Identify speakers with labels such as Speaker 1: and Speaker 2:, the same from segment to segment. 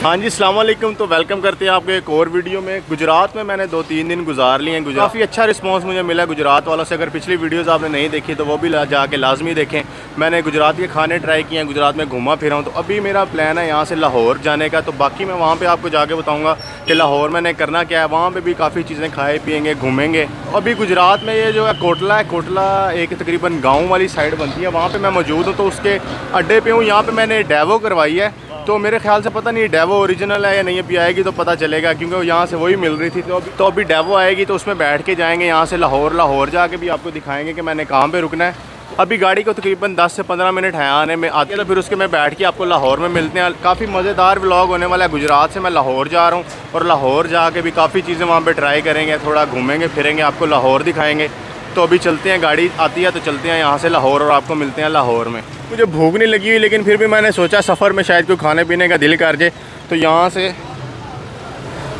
Speaker 1: हाँ जी वालेकुम तो वेलकम करते हैं आपके एक और वीडियो में। गुजरात में मैंने दो तीन दिन गुजार लिए हैं। गुजरात काफ़ी अच्छा रिस्पांस मुझे मिला गुजरात वालों से। अगर पिछली वीडियोस आपने नहीं देखी तो वो भी जाके लाजमी देखें। मैंने गुजरात के खाने ट्राई किए हैं, गुजरात में घूमा फिरा हूँ। तो अभी मेरा प्लान है यहाँ से लाहौर जाने का। तो बाकी मैं वहाँ पर आपको जाके बताऊँगा कि लाहौर मैंने करना क्या है। वहाँ पर भी काफ़ी चीज़ें खाए पियेंगे, घूमेंगे। अभी गुजरात में ये जो है कोटला है, कोटला एक तकरीबन गाँव वाली साइड बनती है। वहाँ पर मैं मौजूद हूँ तो उसके अड्डे पर हूँ। यहाँ पर मैंने डेवो करवाई है। तो मेरे ख्याल से पता नहीं डेवो ओरिजिनल है या नहीं, अभी आएगी तो पता चलेगा, क्योंकि यहाँ से वही मिल रही थी। तो अभी तो अभी डेवो आएगी तो उसमें बैठ के जाएँगे यहाँ से लाहौर लाहौर जाके भी आपको दिखाएँगे कि मैंने कहाँ पे रुकना है। अभी गाड़ी को तकरीबन 10 से 15 मिनट है आने में, आती है तो फिर उसके मैं बैठ के आपको लाहौर में मिलते हैं। काफ़ी मज़ेदार व्लॉग होने वाला है गुजरात से, मैं लाहौर जा रहा हूँ और लाहौर जाके भी काफ़ी चीज़ें वहाँ पर ट्राई करेंगे, थोड़ा घूमेंगे, फिरेंगे, आपको लाहौर दिखाएँगे। तो अभी चलते हैं, गाड़ी आती है तो चलते हैं यहाँ से लाहौर और आपको मिलते हैं लाहौर में। मुझे भूख नहीं लगी हुई, लेकिन फिर भी मैंने सोचा सफ़र में शायद कोई खाने पीने का दिल कर जाए तो यहाँ से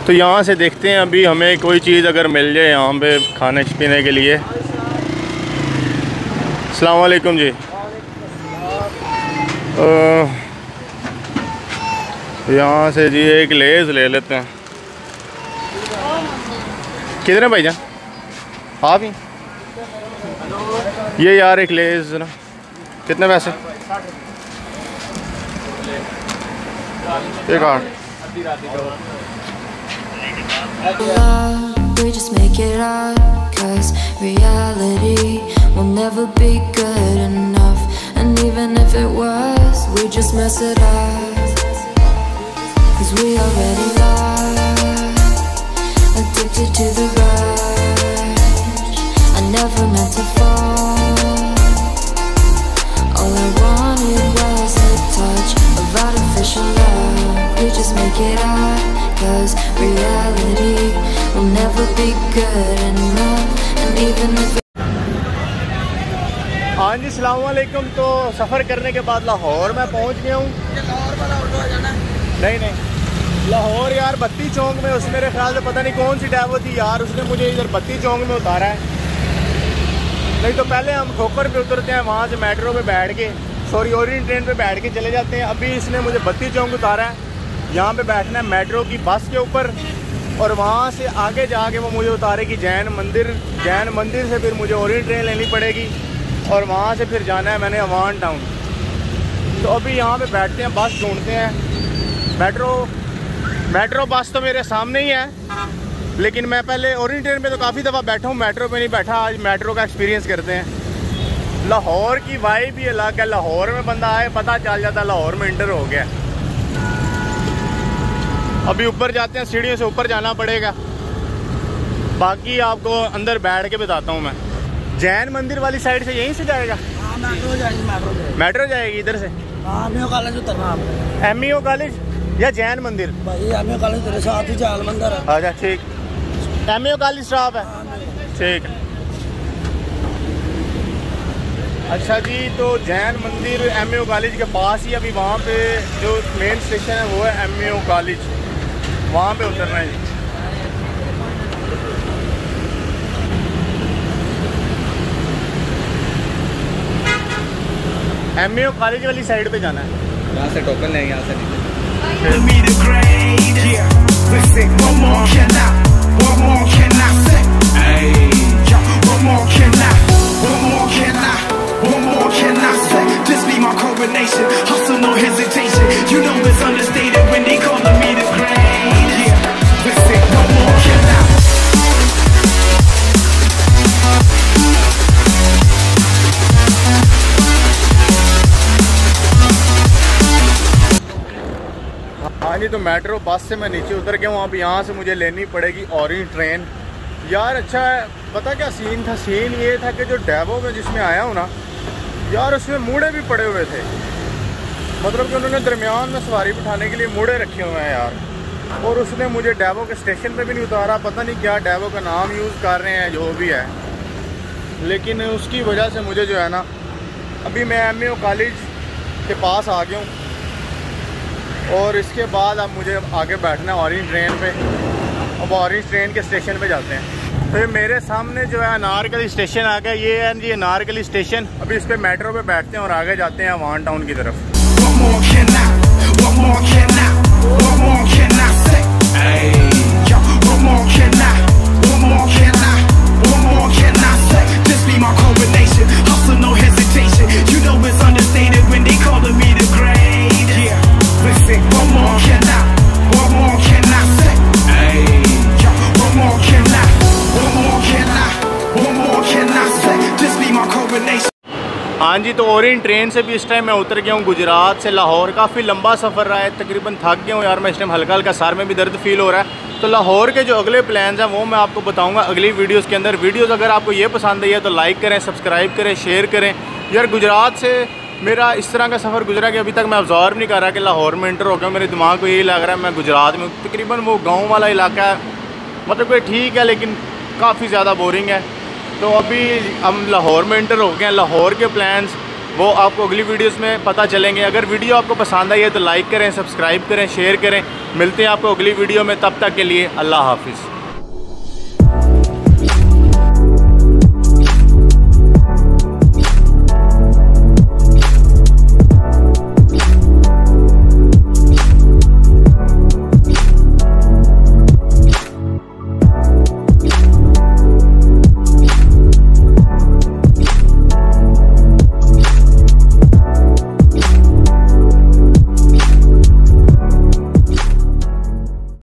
Speaker 1: तो यहाँ से देखते हैं अभी हमें कोई चीज़ अगर मिल जाए यहाँ पे खाने पीने के लिए। अलकुम जी। यहाँ से जी एक लेज़ ले लेते हैं। कितने भाई जान? आप ही? ये यार एक लेज़ ना कितने पैसे एक आठ We just make it up Cause reality will never be good enough And even if it was, we just mess it up Cause we already make it up Cause reality will never be good enough. And even if हाँ जी सलामकुम तो सफ़र करने के बाद लाहौर में पहुँच गया हूँ। नहीं नहीं। लाहौर यार, बत्ती चौक में, उस मेरे ख्याल से पता नहीं कौन सी डैवो थी यार, उसने मुझे इधर बत्ती चौक में उतारा है। नहीं तो पहले हम खोकर पे उतरते हैं, वहाँ से मेट्रो पे बैठ के, सॉरी ओरियन ट्रेन पे बैठ के चले जाते हैं। अभी इसने मुझे बत्ती चौक उतारा है। यहाँ पे बैठना है मेट्रो की बस के ऊपर और वहाँ से आगे जाके वो मुझे उतारेगी जैन मंदिर जैन मंदिर से फिर मुझे ओरियन ट्रेन लेनी पड़ेगी और वहाँ से फिर जाना है मैंने अवान टाउन। तो अभी यहाँ पे बैठते हैं, बस ढूंढते हैं। मेट्रो मेट्रो बस तो मेरे सामने ही है, लेकिन मैं पहले और ट्रेन पे तो काफ़ी दफ़ा बैठा हूँ, मेट्रो पे नहीं बैठा, आज मेट्रो का एक्सपीरियंस करते हैं। लाहौर की वाई भी अलग है, लाहौर में बंदा आए, पता चल जाता लाहौर में इंटर हो गया। अभी ऊपर जाते हैं सीढ़ियों से ऊपर जाना पड़ेगा। बाकी आपको अंदर बैठ के बताता हूँ मैं। जैन मंदिर वाली साइड से यहीं से जाएगा? मेट्रो जाएगी मेट्रो जाएगी। इधर से? एम ई कॉलेज या जैन मंदिर?
Speaker 2: भाई एम कॉलेज तेरे साथ ही जाल मंदिर है।
Speaker 1: अच्छा ठीक। एम ए कॉलेज स्टाफ है? ठीक। अच्छा जी तो जैन मंदिर एम कॉलेज के पास ही अभी वहाँ पे जो मेन स्टेशन है वो है एम कॉलेज वहाँ पे उतरना है। जी एम ए कॉलेज वाली साइड पे जाना है।
Speaker 2: यहाँ से टोकन लेंगे यहाँ से नहीं।
Speaker 3: Me the grade.
Speaker 1: जी तो मेट्रो बस से मैं नीचे उतर गया हूँ। अब यहाँ से मुझे लेनी पड़ेगी ऑरेंज ट्रेन यार अच्छा है, पता क्या सीन था? सीन ये था कि जो डेवो में जिसमें आया हूँ ना, यार उसमें मूड़े भी पड़े हुए थे। मतलब कि उन्होंने दरमियान में सवारी बिठाने के लिए मूड़े रखे हुए हैं यार। और उसने मुझे डेवो के स्टेशन पे भी नहीं उतारा। पता नहीं क्या डेवो का नाम यूज़ कर रहे हैं, जो भी है। लेकिन उसकी वजह से मुझे जो है ना, अभी मैं एम कॉलेज के पास आ गया हूँ। और इसके बाद अब मुझे आगे बैठना है ऑरेंज ट्रेन पे। अब ऑरेंज ट्रेन के स्टेशन पे जाते हैं। तो ये मेरे सामने जो है अनारकली स्टेशन आ गया। ये है जी अनारकली स्टेशन अभी इस पर मेट्रो पे बैठते हैं और आगे जाते हैं वान टाउन की तरफ़। हाँ जी तो और इन ट्रेन से भी इस टाइम मैं उतर गया हूँ गुजरात से लाहौर। काफ़ी लंबा सफ़र रहा है, तकरीबन थक गया हूँ यार मैं इस टाइम हल्का हल्का सर में भी दर्द फील हो रहा है। तो लाहौर के जो अगले प्लान्स हैं, वो मैं आपको बताऊँगा अगली वीडियोज़ के अंदर। वीडियोज़ अगर आपको ये पसंद आई है तो लाइक करें सब्सक्राइब करें शेयर करें। यार गुजरात से मेरा इस तरह का सफ़र गुजरा कि अभी तक मैं ऑब्जॉर्व नहीं कर रहा कि लाहौर में इंटर हो गया मेरे दिमाग को यही लग रहा है, मैं गुजरात में तकरीबन वो गाँव वाला इलाका है। मतलब कोई ठीक है, लेकिन काफ़ी ज़्यादा बोरिंग है। तो अभी हम लाहौर में इंटर हो गए हैं। लाहौर के प्लान्स वो आपको अगली वीडियोस में पता चलेंगे। अगर वीडियो आपको पसंद आई है तो लाइक करें सब्सक्राइब करें शेयर करें। मिलते हैं आपको अगली वीडियो में। तब तक के लिए अल्लाह हाफिज़।